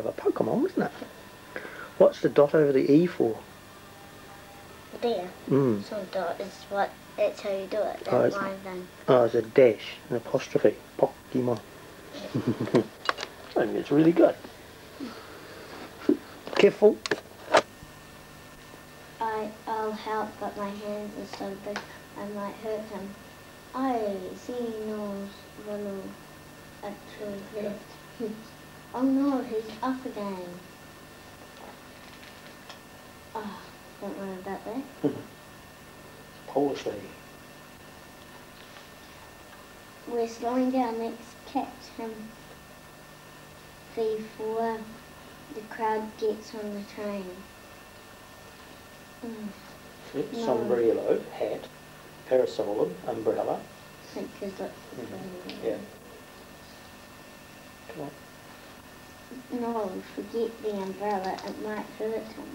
of a Pokemon, isn't it? What's the dot over the E for? There. Mm. So dot is what, that's how you do it. That Oh, it's- line then. Oh, it's a dash, an apostrophe. Pokemon. I think it's really good. Careful. I, I'll help, but my hands are so big, I might hurt him. I see no little at left. Oh no, he's up again. Oh, don't worry about that. Polish lady. We're slowing down, let's catch him before the crowd gets on the train. Mm, Yep, No. Sombrero, hat, parasol, umbrella. Think because look. Mhm, Yeah. Come on. No, forget the umbrella, it might hurt him.